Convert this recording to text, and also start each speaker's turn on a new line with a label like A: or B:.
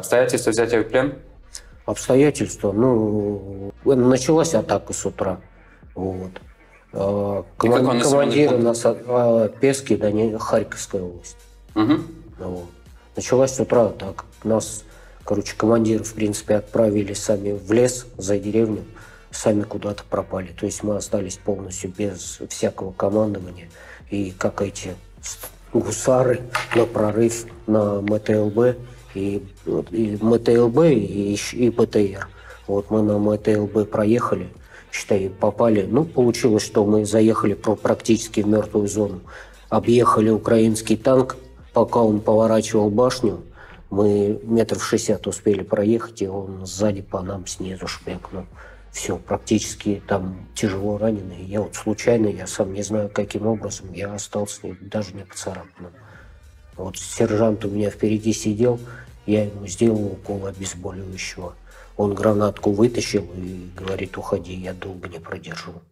A: Обстоятельства взятия в плен?
B: Обстоятельства, ну, началась атака с утра. Вот. А, коман-
A: он
B: командиры
A: пункт?
B: нас а, Пески, да не Харьковская область.
A: Угу.
B: Вот. Началась с утра атака. Нас, короче, командиры, в принципе, отправили сами в лес за деревню, сами куда-то пропали. То есть мы остались полностью без всякого командования. И как эти гусары на прорыв на МТЛБ и, и МТЛБ и, и БТР. Вот мы на МТЛБ проехали, считай, попали. Ну, получилось, что мы заехали практически в мертвую зону. Объехали украинский танк, пока он поворачивал башню, мы метров 60 успели проехать, и он сзади по нам снизу шмякнул. Все, практически там тяжело раненый. Я вот случайно, я сам не знаю, каким образом, я остался даже не поцарапанным. Вот сержант у меня впереди сидел, я ему сделал укол обезболивающего. Он гранатку вытащил и говорит, уходи, я долго не продержу.